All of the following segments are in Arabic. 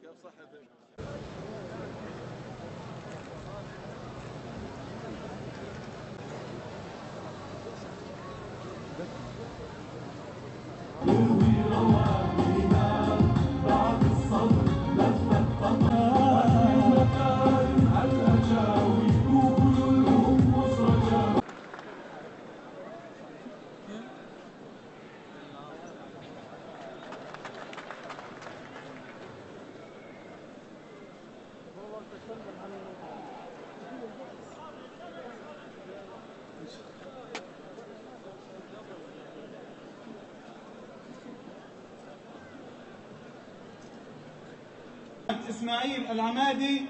كيف صحتك؟ إسماعيل العمادي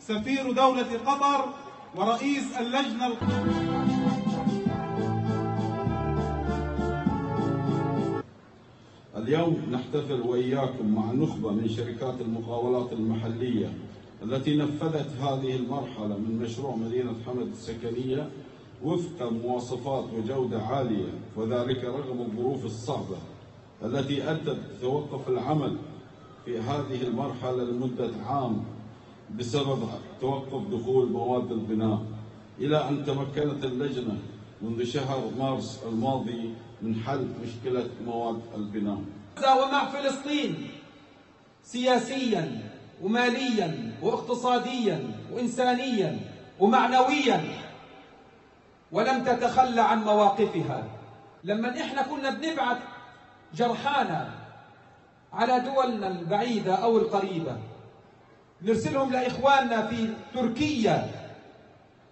سفير دولة قطر ورئيس اللجنة اليوم نحتفل وإياكم مع نخبة من شركات المقاولات المحلية. التي نفذت هذه المرحلة من مشروع مدينة حمد السكنية وفق مواصفات وجودة عالية وذلك رغم الظروف الصعبة التي أدت توقف العمل في هذه المرحلة لمدة عام بسبب توقف دخول مواد البناء. إلى أن تمكنت اللجنة منذ شهر مارس الماضي من حل مشكلة مواد البناء. ومع فلسطين سياسيا وماليا واقتصاديا وإنسانيا ومعنويا. ولم تتخلى عن مواقفها. لما إحنا كنا بنبعث جرحانا على دولنا البعيدة أو القريبة نرسلهم لإخواننا في تركيا.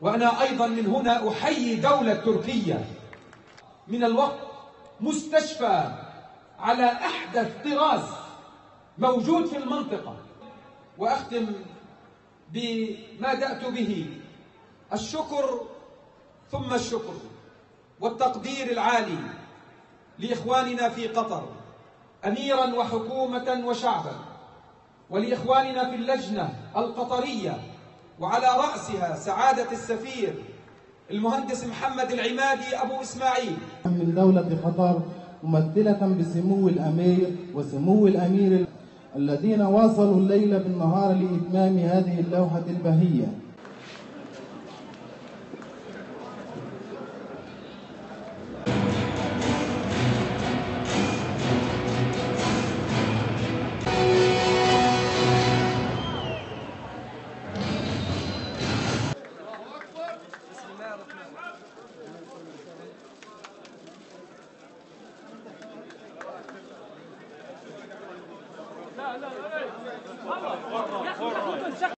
وأنا أيضا من هنا أحيي دولة تركيا. من الوقت مستشفى على أحدث طراز موجود في المنطقة. وأختم بما بدأت به. الشكر ثم الشكر والتقدير العالي لإخواننا في قطر أميرا وحكومة وشعبا ولإخواننا في اللجنة القطرية وعلى رأسها سعادة السفير المهندس محمد العمادي أبو إسماعيل. من دولة قطر ممثلة بسمو الأمير وسمو الأمير الذين واصلوا الليل بالنهار لإتمام هذه اللوحة البهية. لا لا لا